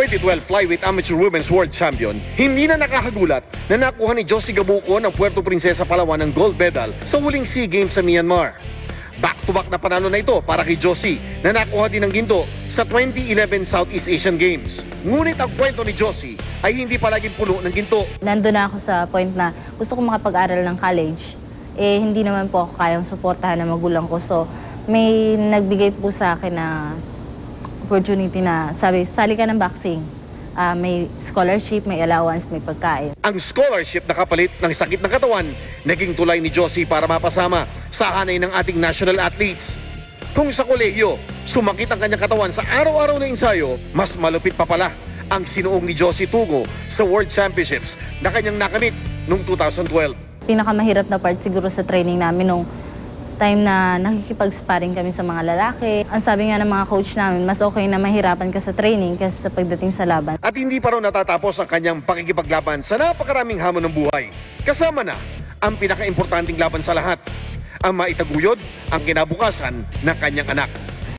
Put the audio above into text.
Bilang 2012 Flyweight Amateur Women's World Champion, hindi na nakakagulat na nakuha ni Josie Gabuco ng Puerto Princesa, Palawan ng gold medal sa huling SEA Games sa Myanmar. Back-to-back na panalo na ito para kay Josie na nakuha din ng ginto sa 2011 Southeast Asian Games. Ngunit ang kwento ni Josie ay hindi palaging puno ng ginto. Nandun na ako sa point na gusto ko makapag-aral ng college. Eh, hindi naman po ako kayang suportahan ng magulang ko. So, may nagbigay po sa akin na opportunity na sabi, sali ka ng boxing. Ah, may scholarship, may allowance, may pagkain. Ang scholarship na kapalit ng sakit ng katawan, naging tulay ni Josie para mapasama sa hanay ng ating national athletes. Kung sa kolehiyo, sumakit ang kanyang katawan sa araw-araw na ensayo, mas malupit pa pala ang sinuong ni Josie Tugo sa World Championships na kanyang nakamit noong 2012. Pinakamahirap na part siguro sa training namin nung time na nakikipag-sparring kami sa mga lalaki. Ang sabi nga ng mga coach namin, mas okay na mahirapan ka sa training kaysa sa pagdating sa laban. At hindi pa raw natatapos ang kanyang pakikipaglaban sa napakaraming hamon ng buhay. Kasama na ang pinakaimportanteng laban sa lahat, ang maitaguyod ang kinabukasan ng kanyang anak.